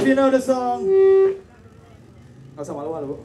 If you know the song. Nggak usah malu-malu.